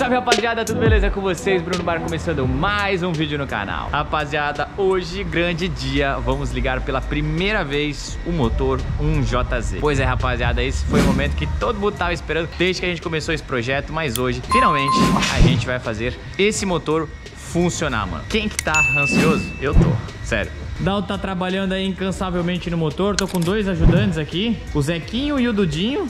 Salve rapaziada, tudo beleza com vocês? Bruno Bar começando mais um vídeo no canal Rapaziada, hoje grande dia Vamos ligar pela primeira vez o motor 1JZ Pois é rapaziada, esse foi o momento que todo mundo tava esperando Desde que a gente começou esse projeto Mas hoje, finalmente, a gente vai fazer esse motor funcionar, mano Quem que tá ansioso? Eu tô, sério Dalton tá trabalhando aí incansavelmente no motor. Tô com dois ajudantes aqui, o Zequinho e o Dudinho.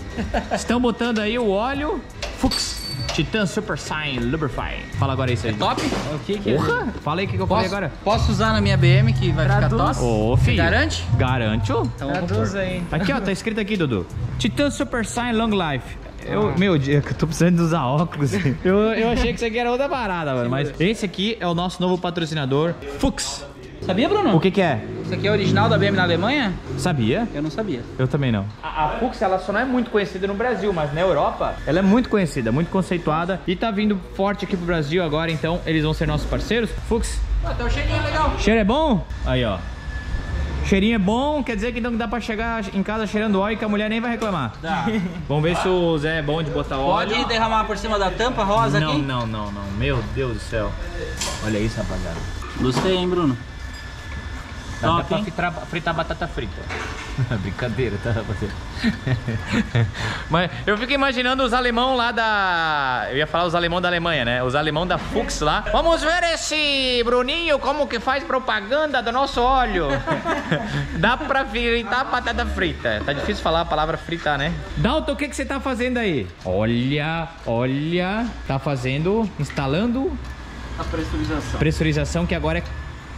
Estão botando aí o óleo Fux Titan Super Sign Lubrify. Fala agora isso aí. É top? O que que Porra! Fala aí o que, que eu Posso, falei agora. posso usar na minha BM que vai Traduz. ficar top? Ô, filho. Garante? Garanto. Então Traduz aí. Aqui, ó, tá escrito aqui, Dudu. Titan Super Sign Long Life. Eu, meu, eu tô precisando de usar óculos. Eu, eu achei que isso aqui era outra parada, mano. Mas esse aqui é o nosso novo patrocinador, Fux. Sabia, Bruno? O que que é? Isso aqui é original da BM na Alemanha? Sabia? Eu não sabia. Eu também não. A, a Fux, ela só não é muito conhecida no Brasil, mas na Europa, ela é muito conhecida, muito conceituada e tá vindo forte aqui pro Brasil agora, então eles vão ser nossos parceiros. Fux, Ah, tem um cheirinho legal. cheiro é bom? Aí, ó. Cheirinho é bom, quer dizer que então dá pra chegar em casa cheirando óleo que a mulher nem vai reclamar. Dá. Vamos ver se o Zé é bom de botar óleo. Pode derramar por cima da tampa rosa não, aqui? não, não, não. Meu Deus do céu. Olha isso, rapaziada. Gostei, hein, Bruno? Dá Top, até pra fritar, fritar batata frita. Brincadeira, tá, rapaziada? Mas eu fico imaginando os alemão lá da... Eu ia falar os alemão da Alemanha, né? Os alemão da Fux lá. Vamos ver esse Bruninho como que faz propaganda do nosso óleo. Dá pra fritar batata frita. Tá difícil falar a palavra fritar, né? Dalton, o que, que você tá fazendo aí? Olha, olha. Tá fazendo, instalando A pressurização. Pressurização que agora é.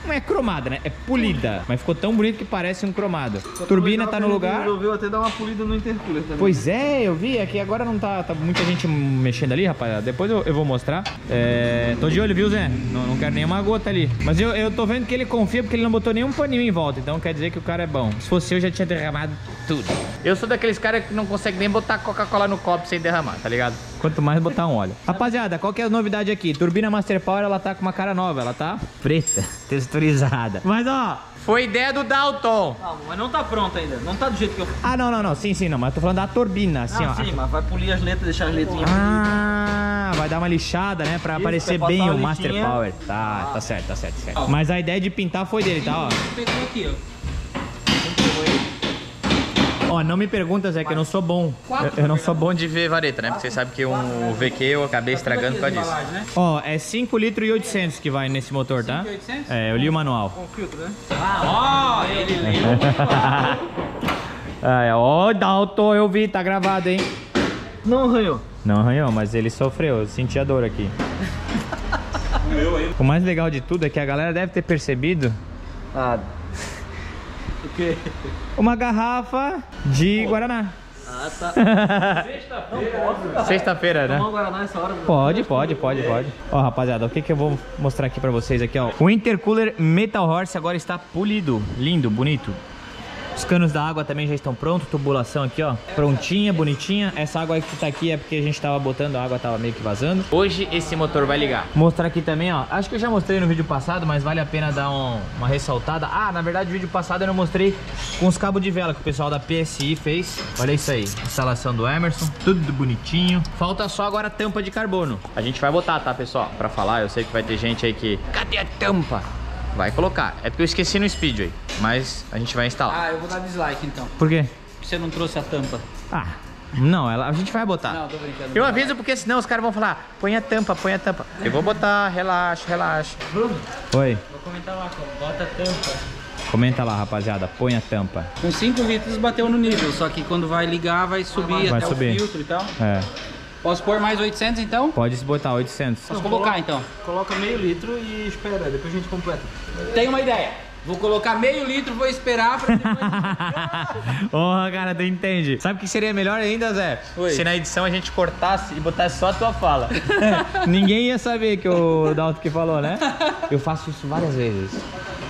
Não é cromada, né? É polida. Mas ficou tão bonito que parece um cromado. Turbina tá no lugar. Resolveu até dar uma polida no intercooler também. Pois é, eu vi. Aqui agora não tá, tá muita gente mexendo ali, rapaziada. Depois eu, eu vou mostrar. É, tô de olho, viu, Zé? Não, não quero nenhuma gota ali. Mas eu, eu tô vendo que ele confia porque ele não botou nenhum paninho em volta. Então quer dizer que o cara é bom. Se fosse eu, já tinha derramado tudo. Eu sou daqueles caras que não consegue nem botar Coca-Cola no copo sem derramar, tá ligado? Quanto mais botar um óleo. Rapaziada, qual que é a novidade aqui? Turbina Master Power, ela tá com uma cara nova. Ela tá preta, texturizada. Mas ó, foi ideia do Dalton. Não, mas não tá pronto ainda. Não tá do jeito que eu... Ah, não, não, não. Sim, sim, não. Mas eu tô falando da turbina, assim, ah, ó. sim, mas vai polir as letras, deixar as letrinhas Ah, vai dar uma lixada, né? Pra Isso, aparecer vai bem o Master. Power. Tá, tá certo, tá certo, certo. Mas a ideia de pintar foi dele, tá? Ó, Pegou aqui, ó. Ó não me pergunta, Zé, que eu não sou bom. Eu, eu não sou bom de ver vareta, né? Porque você sabe que um VQ eu acabei estragando por causa disso. Né? Ó, é 5 litros e 800 que vai nesse motor, tá? 5.800? É, eu li o manual. Com filtro, né? Ah, ó, ele leu. Ah, é, ó, Dalton, eu vi, tá gravado, hein? Não arranhou. Não arranhou, mas ele sofreu, eu senti a dor aqui. O mais legal de tudo é que a galera deve ter percebido Ah, O quê? uma garrafa de Guaraná. Ah, tá. Sexta-feira, né? Guaraná essa hora. Pode, pode, pode, pode. Ó, rapaziada, o que que eu vou mostrar aqui pra vocês aqui, ó. O intercooler Metal Horse agora está polido, lindo, bonito. Os canos da água também já estão prontos, tubulação aqui, ó, prontinha, bonitinha. Essa água que tá aqui é porque a gente tava botando, a água tava meio que vazando. Hoje esse motor vai ligar. Mostrar aqui também, ó. Acho que eu já mostrei no vídeo passado, mas vale a pena dar um- uma ressaltada. Ah, na verdade, o vídeo passado eu não mostrei com os cabos de vela que o pessoal da PSI fez. Olha isso aí, instalação do Emerson, tudo bonitinho. Falta só agora a tampa de carbono. A gente vai botar, tá, pessoal? Pra falar, eu sei que vai ter gente aí que... Cadê a tampa? Vai colocar. É porque eu esqueci no Speedway, mas a gente vai instalar. Ah, eu vou dar dislike então. Por quê? Você não trouxe a tampa. Ah, não, ela, a gente vai botar. Não, tô brincando. Eu aviso porque senão os caras vão falar, põe a tampa, põe a tampa. Eu vou botar, relaxa, relaxa. Bruno, Oi, vou comentar lá, bota a tampa. comenta lá, rapaziada, põe a tampa. Com 5 litros bateu no nível, só que quando vai ligar vai subir Vai até subir. o filtro e tal. É, Posso pôr mais 800 então? pode se botar 800. Posso colocar então? Coloca meio litro e espera, depois a gente completa. Tenho uma ideia. Vou colocar meio litro, vou esperar pra depois... Porra, cara, tu entende. Sabe o que seria melhor ainda, Zé? Oi. Se na edição a gente cortasse e botasse só a tua fala. Ninguém ia saber que o Dalton que falou, né? Eu faço isso várias vezes.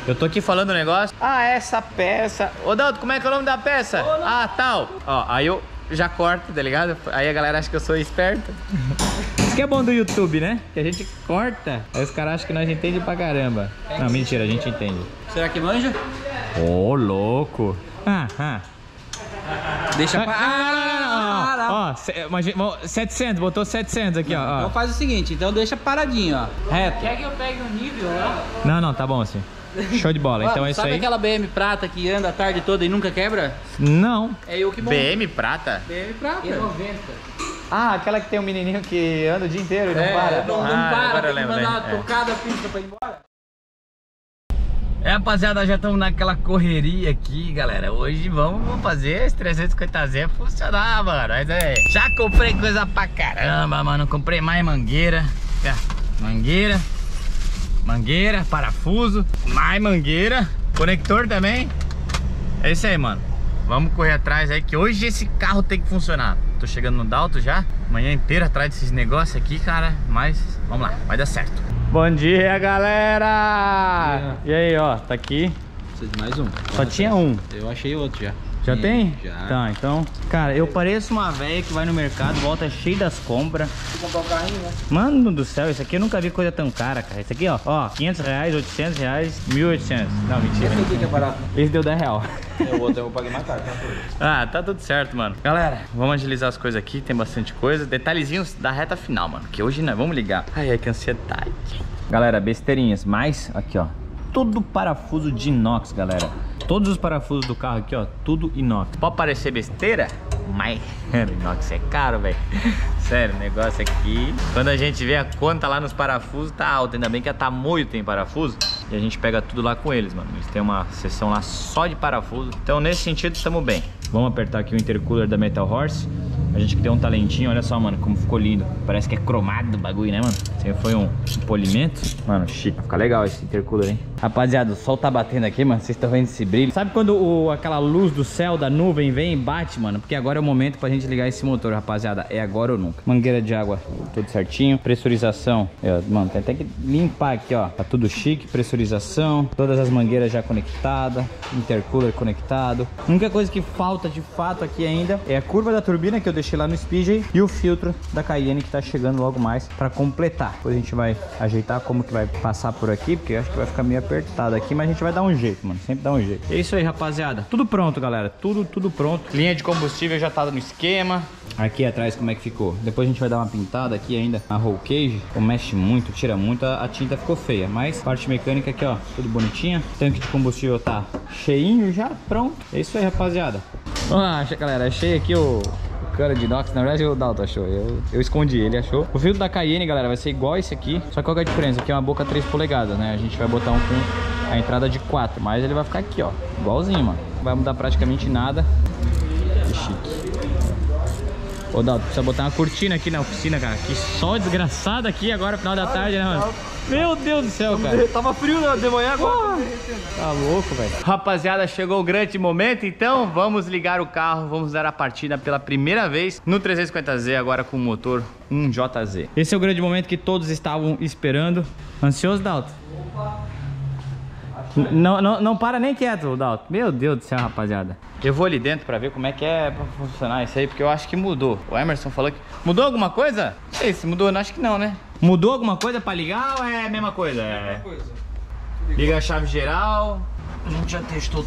Eu tô aqui falando um negócio. Ah, essa peça. Ô, Dalton, como é que é o nome da peça? Ah, tal. Ó, aí eu já corto, tá ligado? Aí a galera acha que eu sou esperto. Isso que é bom do YouTube, né? Que a gente corta, aí os caras acham que nós entendemos pra caramba. Não, mentira, a gente entende. Será que manja? Ô, louco. Ah, ah. Deixa Ah, pra... Ah, Ó, se- imagina, vamos- 700, botou 700 aqui, ó. Então ó. faz o seguinte, então deixa paradinho, ó. Reto. Quer que eu pegue um nível lá? Não, não, tá bom assim. Show de bola. Então Ó, é isso Sabe aí. aquela BM prata que anda a tarde toda e nunca quebra? Não. É eu que monto. BM prata? BM prata. E 90. Ah, aquela que tem um menininho que anda o dia inteiro e não É, para. não, não Ah, para, tem que mandar né? É. tocar da pista pra ir embora. É, rapaziada, já estamos naquela correria aqui, galera. Hoje vamos, fazer esse 350Z funcionar, mano. Mas é, já comprei coisa pra caramba, mano. Comprei mais mangueira. Mangueira. Mangueira, parafuso, mais mangueira, conector também. É isso aí, mano. Vamos correr atrás aí que hoje esse carro tem que funcionar. Tô chegando no Dalto já, manhã inteira atrás desses negócios aqui, cara. Mas vamos lá, vai dar certo. Bom dia, galera! E aí, ó, tá aqui. Precisa de mais um. Só tinha um. Eu achei outro já. Já Sim, tem? Já. Tá, então. Cara, eu pareço uma velha que vai no mercado, volta cheio das compras. Comprar o carrinho, né? Mano do céu, isso aqui eu nunca vi coisa tão cara, cara. Isso aqui, ó, ó, 500 reais, 800 reais, 1.800. Não, mentira. Esse aqui que é barato. Esse deu 10 real. O outro eu paguei mais caro, tá? Ah, tá tudo certo, mano. Galera, vamos agilizar as coisas aqui, tem bastante coisa. Detalhezinhos da reta final, mano. Que hoje nós vamos ligar. Ai, ai, que ansiedade. Galera, besteirinhas, mas aqui, ó. Tudo parafuso de inox, galera. Todos os parafusos do carro aqui, ó, tudo inox. Pode parecer besteira, mas inox é caro, velho. Sério, o negócio aqui. Quando a gente vê a conta lá nos parafusos, tá alta. Ainda bem que a Tamoio tem parafuso. E a gente pega tudo lá com eles, mano. Eles têm uma seção lá só de parafuso. Então, nesse sentido, estamos bem. Vamos apertar aqui o intercooler da Metal Horse. A gente que tem um talentinho, olha só, mano, como ficou lindo. Parece que é cromado o bagulho, né, mano? Isso aí foi um, polimento. Mano, chique. Vai ficar legal esse intercooler, hein? Rapaziada, o sol tá batendo aqui, mano. Vocês estão vendo esse brilho? Sabe quando o, aquela luz do céu, da nuvem, vem e bate, mano? Porque agora é o momento pra gente ligar esse motor, rapaziada. É agora ou nunca. Mangueira de água, tudo certinho. Pressurização. É, mano, tem até que limpar aqui, ó. Tá tudo chique. Pressurização. Todas as mangueiras já conectadas. Intercooler conectado. A única coisa que falta de fato aqui ainda é a curva da turbina que eu deixei lá no Speed e o filtro da Cayenne que tá chegando logo mais pra completar. Depois a gente vai ajeitar como que vai passar por aqui, porque eu acho que vai ficar meio apertado aqui, mas a gente vai dar um jeito, mano. Sempre dá um jeito. É isso aí, rapaziada. Tudo pronto, galera. Tudo, tudo pronto. Linha de combustível já tá no esquema. Aqui atrás como é que ficou? Depois a gente vai dar uma pintada aqui ainda na roll cage. Ou mexe muito, tira muito, a, a tinta ficou feia. Mas parte mecânica aqui, ó, tudo bonitinha. Tanque de combustível tá cheinho já, pronto. É isso aí, rapaziada. Ah, galera, achei aqui o, cano de inox. Na verdade o Dalton achou, eu, eu escondi, ele achou. O filtro da Cayenne, galera, vai ser igual esse aqui. Só que qual que é a diferença? Aqui é uma boca 3 polegadas, né? A gente vai botar um com a entrada de 4. Mas ele vai ficar aqui, ó, igualzinho, mano. Não vai mudar praticamente nada. Que chique. Ô Dalton, precisa botar uma cortina aqui na oficina, cara. Que sol desgraçado aqui agora, final da tarde, né, mano? Meu Deus do céu, cara. Tava frio né, de manhã agora. Tá louco, velho. Rapaziada, chegou o grande momento, então vamos ligar o carro, vamos dar a partida pela primeira vez no 350Z, agora com o motor 1JZ. Esse é o grande momento que todos estavam esperando. Ansioso, Dalton? N- Não, não, não para nem quieto, Dalton. Meu Deus do céu, rapaziada. Eu vou ali dentro pra ver como é que é pra funcionar isso aí, porque eu acho que mudou. O Emerson falou que... Mudou alguma coisa? Não sei se mudou, não, acho que não, né? Mudou alguma coisa pra ligar ou é a mesma coisa? É... Liga a chave geral. A gente já testou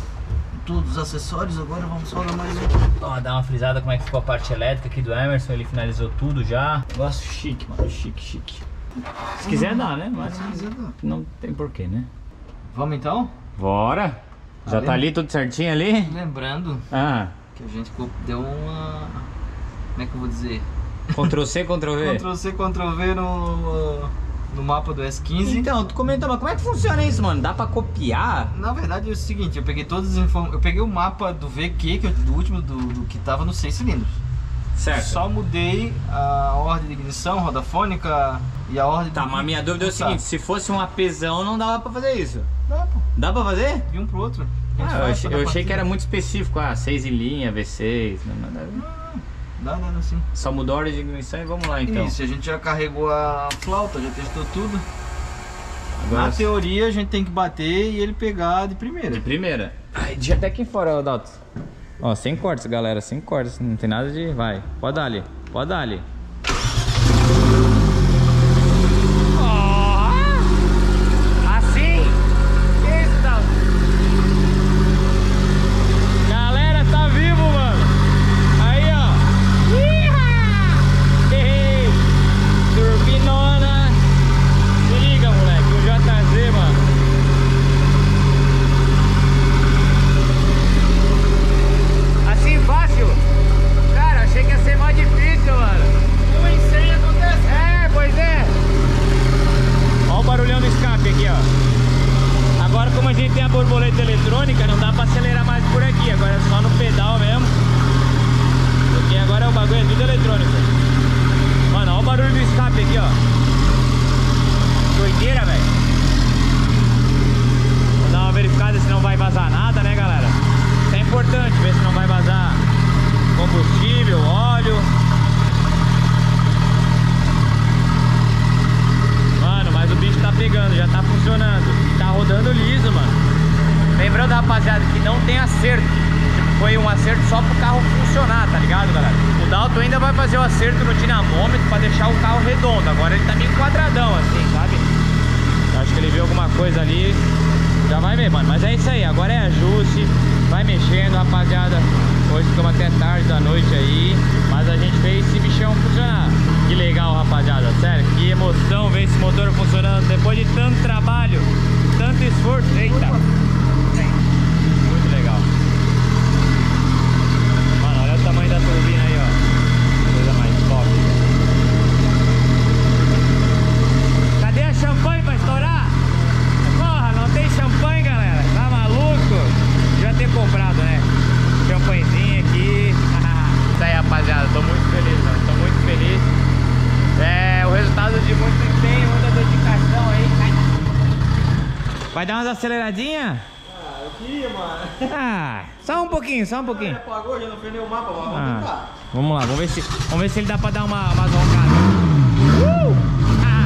todos os acessórios, agora vamos só dar mais um. Ó, dá uma frisada como é que ficou a parte elétrica aqui do Emerson, ele finalizou tudo já. Negócio chique, mano, chique, chique. Se quiser dá, né? Mas não tem porquê, né? Vamos então? Bora! Já tá ali tudo certinho ali? Lembrando Ah, que a gente deu uma. Como é que eu vou dizer? Ctrl C, Ctrl V. Ctrl C, Ctrl V no, no mapa do S15. Então, tu comentou, mas como é que funciona isso, mano? Dá pra copiar? Na verdade é o seguinte, eu peguei todas as informações. Eu peguei o mapa do VQ, que é do último do, do que tava nos 6 cilindros. Certo. Só mudei a ordem de ignição, roda fônica e a ordem Tá, de. mas a minha dúvida é o Tá. seguinte, se fosse um APzão não dava pra fazer isso. Dá, pô. Dá pra fazer? De um pro outro. Ah, eu achei, eu achei que era muito específico, ah, 6 em linha, V6, não, nada a ver. Dá, dá, dá sim. Só mudou a ordem de ignição e vamos lá então. Isso, a gente já carregou a flauta, já testou tudo. Agora Na teoria a gente tem que bater e ele pegar de primeira. De primeira. Ai, deixa até aqui fora, Dalton. Ó, sem cortes, galera, sem cortes. Não tem nada de. Vai. Pode dar ali. Pode dar ali. Assim? Que isso, Dalton? Galera, tá vivo, mano. Aí, ó. Iha! só pro carro funcionar, tá ligado, galera? Dalton ainda vai fazer o acerto no dinamômetro pra deixar o carro redondo. Agora ele tá meio quadradão assim, sabe? Acho que ele viu alguma coisa ali. Já vai ver, mano. Mas é isso aí. Agora é ajuste. Vai mexendo, rapaziada. Hoje ficamos até tarde da noite aí. Mas a gente fez esse bichão funcionar. Que legal, rapaziada. Sério, que emoção ver esse motor funcionando. Depois de tanto trabalho, tanto esforço. Eita! Muito legal. Mano, olha o tamanho da turbina aí, ó. Coisa mais top. Cadê a champanhe pra estourar? Porra, não tem champanhe, galera. Tá maluco? Já ter comprado, né? Champanhezinho aqui. Isso aí, rapaziada. Tô muito feliz, mano. Tô muito feliz. É o resultado de muito empenho, muita dedicação aí. Vai dar umas aceleradinhas? Ah, eu queria, mano. Ah, só um pouquinho, só um pouquinho. Apagou, já não fez nenhum mapa, vamos Ah, tentar. vamos lá, vamos ver se, vamos ver se ele dá pra dar uma, umas roncadas. Uh! Ah!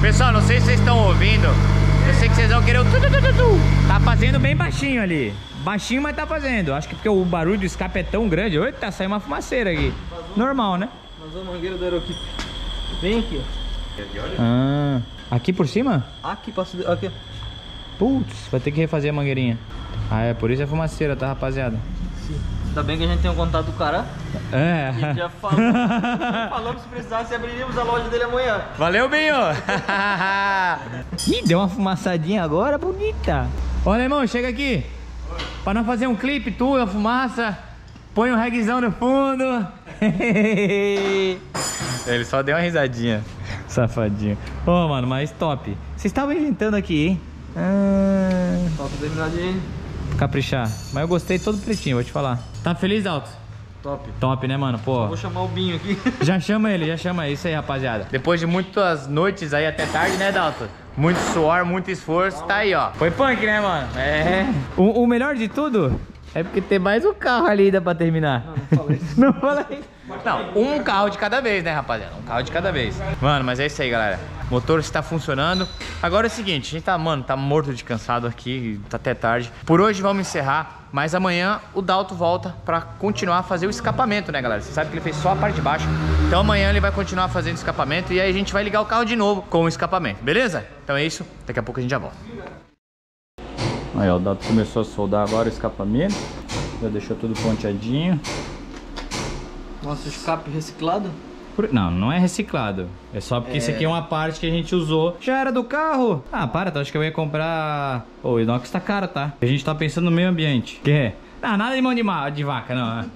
Pessoal, não sei se vocês estão ouvindo. Eu sei que vocês vão querer o tu, tu, tu, tu, tu. Tá fazendo bem baixinho ali. Baixinho, mas tá fazendo. Acho que porque o barulho do escape é tão grande. Eita, saiu uma fumaceira aqui. Normal, né? Mas a mangueira do Aeroquip. Vem aqui, ó. Ah, aqui por cima? Aqui, passa. Aqui. Putz, vai ter que refazer a mangueirinha. Ah, é por isso é fumaceira, tá, rapaziada? Ainda bem que a gente tem um contato do cara. É. E já falou. já falamos se precisasse abriríamos a loja dele amanhã. Valeu, Binho! Ih, deu uma fumaçadinha agora bonita. Ô, alemão, chega aqui. Pra nós fazer um clipe, tu, a fumaça. Põe um reggaezão no fundo. Ele só deu uma risadinha. Safadinho. Ô, mano, mas top. Vocês estavam inventando aqui, hein? Ah, terminar de. caprichar. Mas eu gostei todo pretinho, vou te falar. Tá feliz, Alto? Top. Top, né, mano? Pô. Vou chamar o Binho aqui. Já chama ele, já chama. Isso aí, rapaziada. Depois de muitas noites aí até tarde, né, Dalton? Muito suor, muito esforço, tá aí, ó. Foi punk, né, mano? É. O, o melhor de tudo é porque tem mais um carro ali ainda pra terminar. Não falei isso. Não falei. Não, um carro de cada vez, né, rapaziada? Um carro de cada vez. Mano, mas é isso aí, galera. Motor está funcionando. Agora é o seguinte, a gente tá, mano, tá morto de cansado aqui, tá até tarde. Por hoje vamos encerrar, mas amanhã o Dalto volta pra continuar a fazer o escapamento, né, galera? Você sabe que ele fez só a parte de baixo. Então amanhã ele vai continuar fazendo escapamento e aí a gente vai ligar o carro de novo com o escapamento, beleza? Então é isso, daqui a pouco a gente já volta. Aí, ó, o Dalto começou a soldar agora o escapamento. Já deixou tudo ponteadinho. Nossa, escape reciclado? Não, não é reciclado. É só porque isso aqui é uma parte que a gente usou. Já era do carro. Ah, para, então acho que eu ia comprar. Ô, o inox tá caro, tá? A gente tá pensando no meio ambiente. Que é? Ah, nada de mão de, ma- de vaca, não.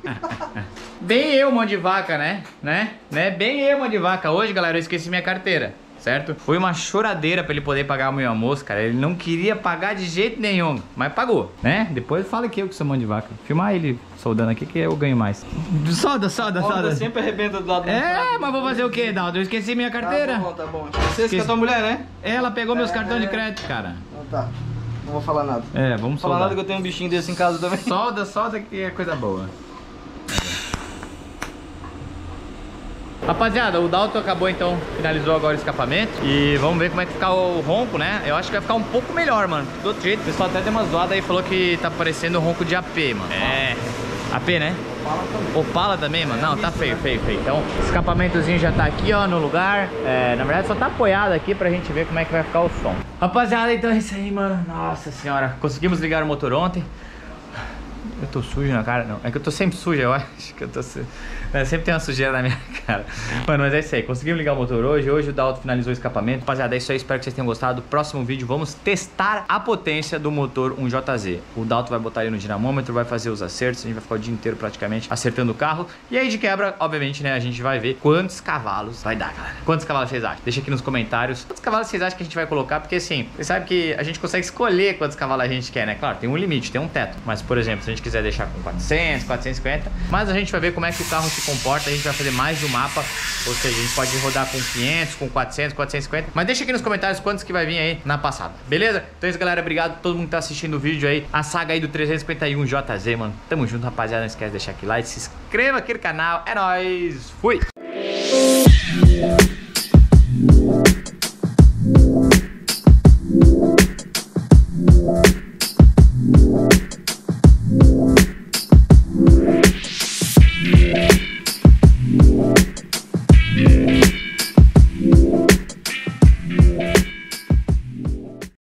Bem eu, mão de vaca, né? Né? né? Bem eu, mão de vaca. Hoje, galera, eu esqueci minha carteira. Certo? Foi uma choradeira pra ele poder pagar o meu almoço, cara. Ele não queria pagar de jeito nenhum, mas pagou, né? Depois fala que eu que sou mão de vaca. Filmar ele soldando aqui que eu ganho mais. Solda, solda, solda. sempre arrebenta do lado do É, mas vou fazer o que, Daldo? Eu esqueci minha carteira. Tá bom, tá bom. Você que é tua mulher, né? Ela pegou meus cartões de crédito, cara. Então tá. Não vou falar nada. É, vamos falar soldar. nada que eu tenho um bichinho desse em casa também. Solda, solda que é coisa boa. Rapaziada, o Dalton acabou então, finalizou agora o escapamento E vamos ver como é que fica o ronco, né? Eu acho que vai ficar um pouco melhor, mano Do outro jeito, o pessoal até deu uma zoada aí e falou que tá parecendo ronco de AP, mano É, AP, né? Opala também, mano? Não, tá feio, feio, feio Então, o escapamentozinho já tá aqui, ó, no lugar é, Na verdade só tá apoiado aqui pra gente ver como é que vai ficar o som Rapaziada, então é isso aí, mano Nossa senhora, conseguimos ligar o motor ontem eu tô sujo na cara? Não. É que eu tô sempre sujo, eu acho que eu tô sujo. É, sempre tem uma sujeira na minha cara. Mano, mas é isso aí. Conseguimos ligar o motor hoje. Hoje o Dalton finalizou o escapamento. Rapaziada, é isso aí. Espero que vocês tenham gostado. Próximo vídeo, vamos testar a potência do motor 1JZ. O Dalton vai botar ele no dinamômetro, vai fazer os acertos. A gente vai ficar o dia inteiro praticamente acertando o carro. E aí, de quebra, obviamente, né? A gente vai ver quantos cavalos vai dar, galera. Quantos cavalos vocês acham? Deixa aqui nos comentários. Quantos cavalos vocês acham que a gente vai colocar? Porque assim, vocês sabem que a gente consegue escolher quantos cavalos a gente quer, né? Claro, tem um limite, tem um teto. Mas, por exemplo, se a gente quiser deixar com 400, 450. Mas a gente vai ver como é que o carro se comporta. A gente vai fazer mais do mapa. Ou seja, a gente pode rodar com 500, com 400, 450. Mas deixa aqui nos comentários quantos que vai vir aí na passada. Beleza? Então é isso, galera. Obrigado a todo mundo que tá assistindo o vídeo aí. A saga aí do 351 JZ, mano. Tamo junto, rapaziada. Não esquece de deixar aqui like, se inscreva aqui no canal. É nóis. Fui!